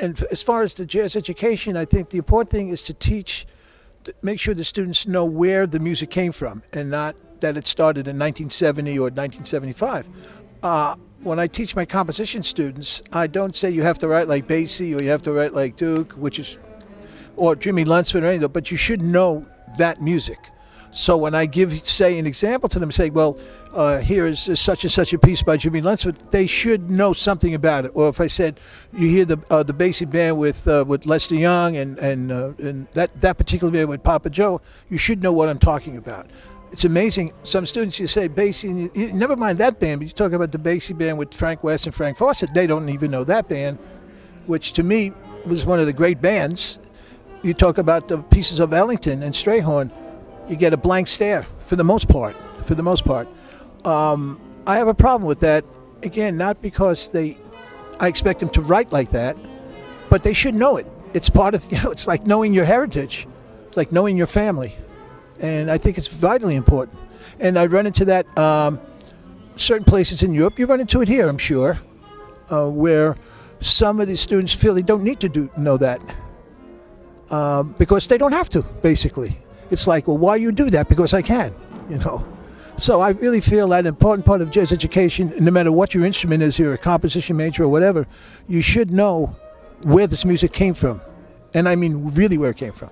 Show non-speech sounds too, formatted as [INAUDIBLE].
And as far as the jazz education, I think the important thing is to teach, make sure the students know where the music came from and not that it started in 1970 or 1975. Uh, when I teach my composition students, I don't say you have to write like Basie or you have to write like Duke, which is, or Jimmie Lunceford or anything, but you should know that music. So when I give, say, an example to them, say, well, uh, here is such and such a piece by Jimmie Lunceford, they should know something about it. Or if I said, you hear the uh, the Basie band with uh, with Lester Young and and uh, and that that particular band with Papa Jo, you should know what I'm talking about. It's amazing. Some students you say Basie, you, never mind that band, but you talk about the Basie band with Frank Wess and Frank Foster. They don't even know that band, which to me was one of the great bands. You talk about the pieces of Ellington and Strayhorn you get a blank stare for the most part. For the most part, um, I have a problem with that. Again, not because they, I expect them to write like that, but they should know it. It's part of [LAUGHS] you know. It's like knowing your heritage. It's like knowing your family, and I think it's vitally important. And I run into that um, certain places in Europe. You run into it here, I'm sure, uh, where some of the students feel they don't need to do know that um, because they don't have to, basically it's like, well, why you do that? Because I can, you know. So I really feel that an important part of jazz education, no matter what your instrument is, you're a composition major or whatever, you should know where this music came from. And I mean really where it came from.